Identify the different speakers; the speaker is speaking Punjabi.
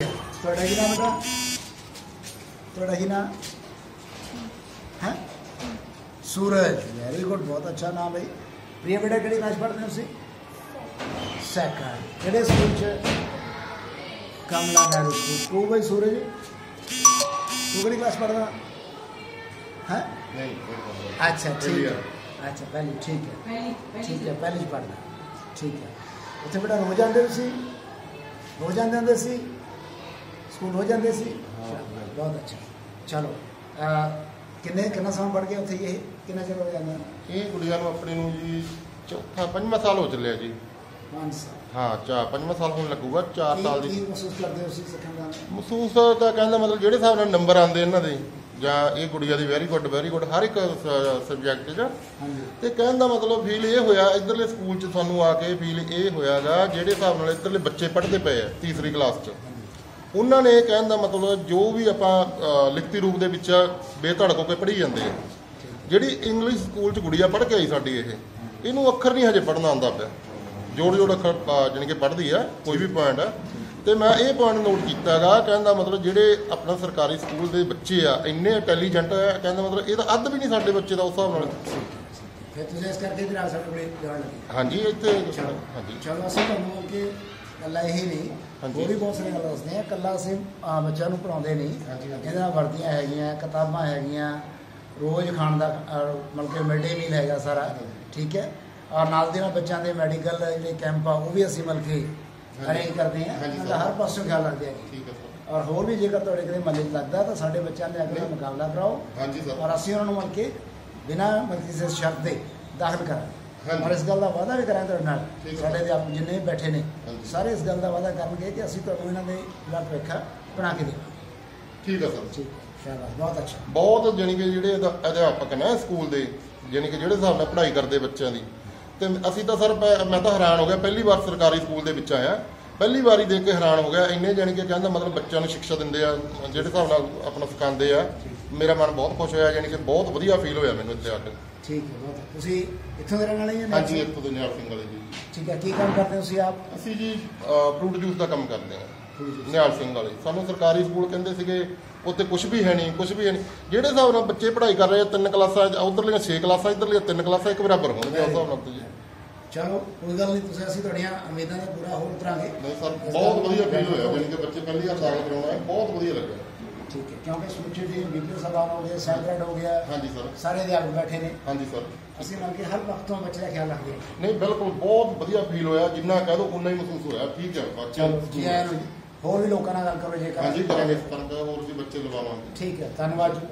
Speaker 1: ਤੁਹਾਡਾ ਕੀ ਨਾਮ ਬੇਟਾ ਤੁਹਾਡਾ ਕੀ ਨਾਮ ਹੈ ਸੂਰਜ ਵੈਰੀ ਗੁੱਡ ਬਹੁਤ ਅੱਛਾ ਨਾਮ ਹੈ ਪ੍ਰਿਆ ਬੇਟਾ ਕਿਹੜੀ ਕਲਾਸ ਪੜ੍ਹਦੇ ਹੋ ਤੁਸੀਂ ਸੈਕੰਡ ਕਿਹੜੇ ਸਕੂਲ ਚ ਕਮਲਾ ਨਹਿਰੂ ਸਕੂਲ ਤੂੰ ਬਈ ਸੂਰਜ ਤੂੰ ਕਿਹੜੀ ਕਲਾਸ ਪੜ੍ਹਦਾ ਹੈ
Speaker 2: ਨਹੀਂ
Speaker 1: ਅੱਛਾ ਠੀਕ ਹੈ ਅੱਛਾ ਪਹਿਲੀ ਠੀਕ ਹੈ ਠੀਕ ਹੈ ਪਹਿਲੀ ਚ ਪੜ੍ਹਦਾ ਠੀਕ ਹੈ ਉੱਥੇ ਬੇਟਾ ਰੋਜ਼ ਜਾਂਦੇ ਸੀ ਰੋਜ਼ ਜਾਂਦੇ ਹੁੰਦੇ ਸੀ ਸਕੂਲ ਹੋ ਜਾਂਦੇ ਸੀ। ਬਹੁਤ ਅੱਛਾ। ਚਲੋ ਕਿੰਨੇ ਕਿੰਨਾ ਸਮਾਂ ਪੜ ਗਿਆ ਉੱਥੇ ਇਹ? ਕਿੰਨਾ ਚਿਰ ਹੋ ਜਾਂਦਾ
Speaker 2: ਇਹ ਗੁੜੀਆ ਨੂੰ ਆਪਣੇ ਨੂੰ ਜੀ ਚੌਥਾ ਪੰਜਵਾਂ ਸਾਲ ਹੋ ਚੱਲਿਆ ਜੀ।
Speaker 1: 5 ਸਾਲ।
Speaker 2: ਹਾਂ ਚਾ ਪੰਜਵਾਂ ਸਾਲ ਹੁਣ ਲੱਗੂਗਾ 4
Speaker 1: ਕੀ-
Speaker 2: ਸਾਲ
Speaker 1: ਕੀ
Speaker 2: ਦੀ
Speaker 1: ਮਹਿਸੂਸ ਕਰਦੇ ਹੋ ਤੁਸੀਂ ਸਿੱਖਣ ਦਾ?
Speaker 2: ਮਹਿਸੂਸ ਤਾਂ ਕਹਿੰਦਾ ਮਤਲਬ ਜਿਹੜੇ ਹਿਸਾਬ ਨਾਲ ਨੰਬਰ ਆਉਂਦੇ ਇਹਨਾਂ ਦੇ ਜਾਂ ਇਹ ਗੁੜੀਆ ਦੀ ਵੈਰੀ ਗੁੱਡ ਵੈਰੀ ਗੁੱਡ ਹਰ ਇੱਕ ਸਬਜੈਕਟ 'ਚ। ਤੇ ਕਹਿਣ ਦਾ ਮਤਲਬ ਫੀਲ ਇਹ ਹੋਇਆ ਇਧਰਲੇ ਸਕੂਲ 'ਚ ਸਾਨੂੰ ਆ ਕੇ ਫੀਲ ਇਹ ਹੋਇਆਗਾ ਜਿਹੜੇ ਹਿਸਾਬ ਨਾਲ ਇਧਰਲੇ ਬੱਚੇ ਪੜ੍ਹਦੇ ਪਏ ਆ ਤੀਸਰੀ ਕਲਾਸ 'ਚ। ਉਹਨਾਂ ਨੇ ਕਹਿਣ ਦਾ ਮਤਲਬ ਜੋ ਵੀ ਆਪਾਂ ਲਿਖਤੀ ਰੂਪ ਦੇ ਵਿੱਚ ਬੇਧੜਕ ਹੋ ਕੇ ਪੜ੍ਹੀ ਜਾਂਦੇ ਆ। ਜਿਹੜੀ ਇੰਗਲਿਸ਼ ਸਕੂਲ 'ਚ ਗੁੜੀਆ ਪੜ੍ਹ ਕੇ ਆਈ ਸਾਡੀ ਇਹ ਇਹਨੂੰ ਅੱਖਰ ਨਹੀਂ ਹਜੇ ਪੜ੍ਹਨਾ ਆਉਂਦਾ ਪਿਆ। ਜੋੜ ਜੋੜ ਅੱਖਰ ਜਾਣੀ ਕਿ ਪੜ੍ਹਦੀ ਆ ਕੋਈ ਵੀ ਪੁਆਇੰਟ ਆ। ਤੇ ਮੈਂ ਇਹ ਪੁਆਇੰਟ ਨੋਟ ਕੀਤਾਗਾ ਕਹਿੰਦਾ ਮਤਲਬ ਜਿਹੜੇ ਆਪਣਾ ਸਰਕਾਰੀ ਸਕੂਲ ਦੇ ਬੱਚੇ ਆ ਇੰਨੇ ਇੰਟੈਲੀਜੈਂਟ ਆ ਕਹਿੰਦਾ ਮਤਲਬ ਇਹ ਤਾਂ ਅੱਧ ਵੀ ਨਹੀਂ ਸਾਡੇ ਬੱਚੇ ਦਾ ਉਸ ਹਿਸਾਬ ਨਾਲ।
Speaker 1: ਫਿਰ ਤੁਸੀਂ ਇਸ ਕਰਕੇ ਆ ਸਾਡੇ ਕੋਲੇ ਜਾਣ ਲੱਗੇ।
Speaker 2: ਹਾਂਜੀ ਇੱਥੇ। ਹਾਂਜੀ।
Speaker 1: ਚਲੋ ਅਸੀਂ ਤੁਹਾਨੂੰ ਕਿ ਕੱਲਾ ਇਹ ਨਹੀਂ। ਹੋਰ ਵੀ ਬਹੁਤ ਸਾਰੀਆਂ ਗੱਲਾਂ ਦੱਸਦੇ ਆ। ਕੱਲਾ ਅਸੀਂ ਬੱਚਿਆਂ ਨੂੰ ਪੜਾਉਂਦੇ ਨਹੀਂ। ਇਹਦੇ ਵਰਦੀਆਂ ਹੈਗੀਆਂ ਕਿਤਾਬਾਂ ਹੈਗੀਆਂ ਰੋਜ਼ ਖਾਣ ਦਾ ਮਤਲਬ ਕਿ ਮਿਡ ਡੇ ਮੀਲ ਹੈਗਾ ਸਾਰਾ ਠੀਕ ਹੈ? ਔਰ ਨਾਲ ਦੇ ਨਾਲ ਬੱਚਿਆਂ ਦੇ ਮੈਡੀਕਲ ਜਿਹੜੇ ਕੈਂਪ ਆ ਉਹ ਵੀ ਅਸੀਂ ਮਤਲਬ ਕਿ ਅਰੇਂਜ ਕਰਦੇ ਆ ਦਾ ਹਰ ਪਾਸੋਂ ਖਿਆਲ ਰੱਖਦੇ ਆ।
Speaker 2: ਠੀਕ ਹੈ ਸਰ।
Speaker 1: ਔਰ ਹੋਰ ਵੀ ਜੇਕਰ ਤੁਹਾਡੇ ਕਿਤੇ ਮੱਲੇ ਲੱਗਦਾ ਤਾਂ ਸਾਡੇ ਬੱਚਿਆਂ ਦੇ ਅੱਗੇ ਮੁਕਾਬਲਾ ਕਰਾਓ।
Speaker 2: ਹਾਂਜੀ ਸਰ।
Speaker 1: ਔਰ ਅਸੀਂ ਉਹਨਾਂ ਨੂੰ ਮਤਲਬ ਕਿ ਬਿਨਾਂ ਮਤਲਬ ਕਿਸੇ ਸ਼ਰਤ ਦੇ ਦਾਖਲ ਕਰਾਂਗੇ। ਔਰ ਇਸ ਗੱਲ ਦਾ ਵਾਅਦਾ ਵੀ ਕਰਾਂਗੇ ਤੁਹਾਡੇ ਨਾਲ। ਸਾਡੇ ਦੇ ਆਪ ਜਿੰਨੇ ਵੀ ਬੈਠੇ ਨੇ। ਸਾਰੇ ਇਸ ਗੱਲ ਦਾ ਵਾਅਦਾ ਕਰਨਗੇ ਕਿ ਅਸੀਂ ਤੁਹਾਨੂੰ ਇਹਨਾਂ ਦੇ ਲੱਖ ਵੇਖਾ ਬਣਾ ਕੇ ਦੇਵਾਂਗੇ।
Speaker 2: ਠੀਕ ਹੈ ਸਰ
Speaker 1: ਠੀਕ ਸ਼ਾਬਾਸ਼ ਬਹੁਤ ਅੱਛਾ।
Speaker 2: ਬਹੁਤ ਜਾਣੀ ਕਿ ਜਿਹੜੇ ਅਧਿਆ- ਅਧਿਆਪਕ ਨੇ ਸਕੂਲ ਦੇ ਜਾਣੀ ਕਿ ਜਿਹੜੇ ਹਿਸਾਬ ਨਾਲ ਪੜ੍ਹਾਈ ਕਰਦੇ ਬੱਚਿਆਂ ਦੀ ਤੇ ਅਸੀਂ ਤਾਂ ਸਰ ਮੈਂ ਤਾਂ ਹੈਰਾਨ ਹੋ ਗਿਆ ਪਹਿਲੀ ਵਾਰ ਸਰਕਾਰੀ ਸਕੂਲ ਦੇ ਵਿੱਚ ਆਇਆ। ਪਹਿਲੀ ਵਾਰੀ ਦੇਖ ਕੇ ਹੈਰਾਨ ਹੋ ਗਿਆ ਇੰਨੇ ਜਾਣੀ ਕਿ ਕਹਿੰਦਾ ਮਤਲਬ ਬੱਚਿਆਂ ਨੂੰ ਸਿੱਖਿਆ ਦਿੰਦੇ ਆ ਜਿਹੜੇ ਹਿਸਾਬ ਨਾਲ ਆਪਣਾ ਸਿਖਾਉਂਦੇ ਆ। ਮੇਰਾ ਮਨ ਬਹੁਤ ਖੁਸ਼ ਹੋਇਆ ਜਾਣੀ ਕਿ ਬਹੁਤ ਵਧੀਆ ਫੀਲ ਹੋਇਆ ਮੈਨੂੰ ਇੱਥੇ ਆ ਕੇ।
Speaker 1: ਠੀਕ ਹੈ ਬਹੁਤ ਤੁਸੀਂ ਇੱਥੋਂ ਦੇ ਰਹਿਣ ਵਾਲੇ ਜੀ
Speaker 2: ਹਾਂਜੀ ਇੱਥੋਂ? ਦੇ ਨਿਹਾਲ ਸਿੰਘ ਵਾਲੇ ਜੀ।
Speaker 1: ਠੀਕ ਹੈ ਕੀ ਕੰਮ ਕਰਦੇ ਹੋ ਤੁਸੀਂ ਆਪ?
Speaker 2: ਅਸੀਂ ਜੀ ਫਰੂਟ ਜੂਸ ਦਾ ਕੰਮ ਕਰਦੇ ਹਾਂ। ਨਿਹਾਲ ਸਿੰਘ ਵਾਲੇ। ਸਾਨੂੰ ਸਰਕਾਰੀ ਸਕੂਲ ਕਹਿੰਦੇ ਸੀਗੇ ਉੱਥੇ ਕੁਝ ਵੀ ਹੈ ਨਹੀਂ ਕੁਝ ਵੀ ਹੈ ਨਹੀਂ। ਜਿਹੜੇ ਹਿਸਾਬ ਨਾਲ ਬੱਚੇ ਪੜ੍ਹਾਈ ਕਰ ਰਹੇ ਆ ਤਿੰਨ ਕਲਾਸਾਂ ਉਧਰਲੀਆਂ 6 ਕਲਾਸਾਂ ਇਧਰਲੀਆਂ ਤਿੰਨ ਕਲਾਸਾਂ ਇੱਕ ਬਰਾਬਰ ਹੋਣਗੀਆਂ ਉਸ ਹਿਸਾਬ ਨਾਲ ਜੀ।
Speaker 1: ਚਲੋ ਕੋਈ ਗੱਲ ਨਹੀਂ ਤੁਸੀਂ ਅਸੀਂ ਤੁਹਾਡੀਆਂ ਉਮੀਦਾਂ ਦਾ ਪੂਰਾ ਹੋਰ ਉਤਰਾਂਗੇ
Speaker 2: ਨਹੀਂ ਸਰ ਬਹੁਤ ਵਧੀਆ ਫੀਲ ਹੋਇਆ ਜਾਣੀ ਕਿ ਬੱਚੇ ਪਹਿਲੀ ਵਾਰ ਦਾਖਲ ਕਰਾਉਣਾ ਹੈ ਬਹੁਤ ਵਧੀਆ ਲੱਗਿਆ।
Speaker 1: ਠੀਕ ਹੈ ਕਿਉਂਕਿ ਸਮੁੱਚੇ ਜੀ ਬੀਪੀਓ ਸਭਾ ਹੋ ਗਿਆ ਸੈਂਟਰਡ ਹੋ ਗਿਆ
Speaker 2: ਹਾਂਜੀ ਸਰ।
Speaker 1: ਸਾਰੇ ਅਧਿਆਪਕ ਬੈਠੇ ਨੇ।
Speaker 2: ਹਾਂਜੀ ਸਰ।
Speaker 1: ਅਸੀਂ ਮਤਲਬ ਕਿ ਹਰ ਵਕਤ ਤੋਂ ਬੱਚੇ ਦਾ ਖਿਆਲ ਰੱਖਦੇ ਹਾਂ।
Speaker 2: ਨਹੀਂ ਬਿਲਕੁਲ ਬਹੁਤ ਵਧੀਆ ਫੀਲ ਹੋਇਆ ਜਿੰਨਾ ਕਹਿ ਦੋ ਉਨਾ ਹੀ ਮਹਿਸੂਸ ਹੋਇਆ। ਠੀਕ ਹੈ ਬੱਚੇ
Speaker 1: ਜੀ ਆਇਆਂ ਨੂੰ ਜੀ। ਹੋਰ ਵੀ ਲੋਕਾਂ ਨਾਲ ਗੱਲ ਕਰੋ ਜੇਕਰ
Speaker 2: ਹਾਂਜੀ ਕਰਾਂਗੇ। ਇਸ ਤਰ੍ਹਾਂ ਦਾ ਹੋਰ ਵੀ ਬੱਚੇ ਲਵਾਵਾਂਗੇ।
Speaker 1: ਠੀਕ ਹੈ ਧੰਨਵਾਦ ਜੀ।